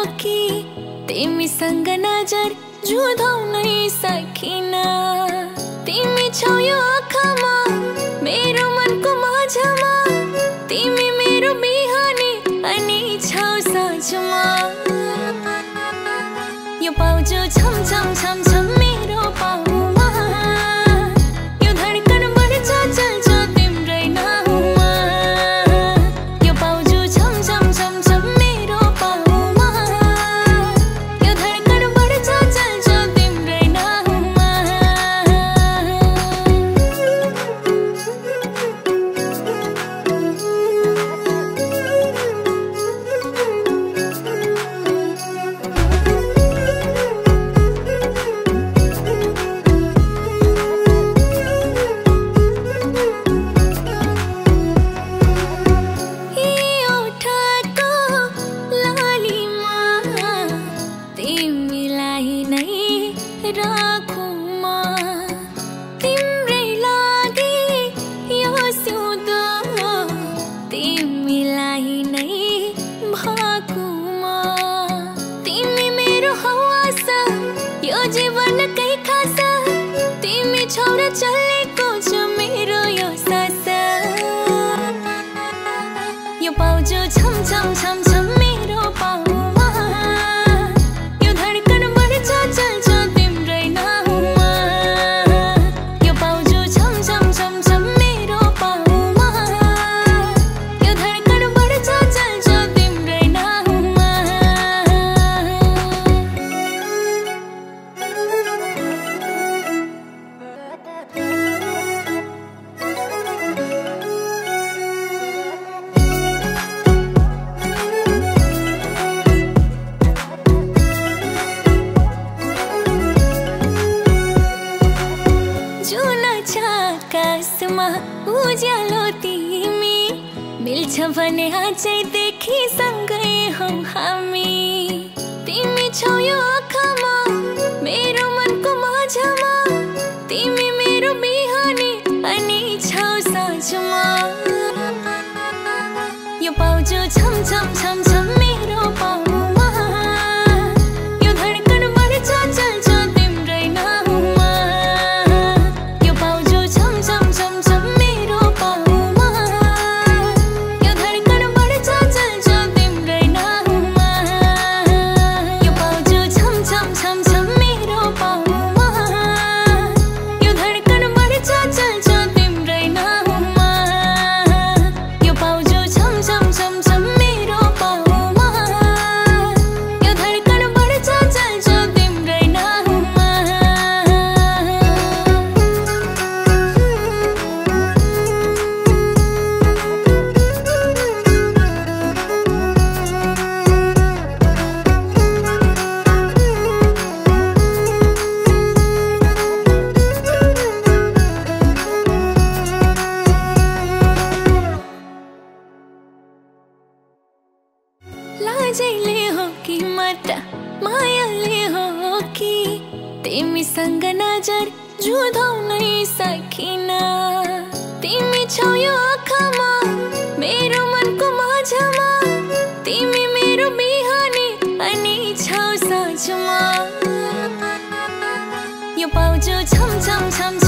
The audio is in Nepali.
रोकी तिमीसँग नजर जुधाउनै सकिन तिमी छौ यो आँखामा मेरो मनको माझमा। तिमी मेरो बिहानी अनि छौ साँझमा। यो पाउजो छम छम छम छम मेरो पाउ यो पाउजु छम छम छम छम उज्यालो तिमी मिल्छ भने आजैदेखि सँगै हौ हामी। तिमी छौ यो आँखामा मेरो मनको माझमा। तिमी मेरो बिहानी अनि छौ साँझमा। यो पाउजु छम छम छम छम मेरो पाउमा लाजैले हो कि मत मायाले हो कि तिमीसँग नजर जुधाउनै सकिन तिमी छौ यो आँखामा मेरो मनको माझमा तिमी मेरो बिहानी अनि छौ साँझमा यो पाउजु छम छम छम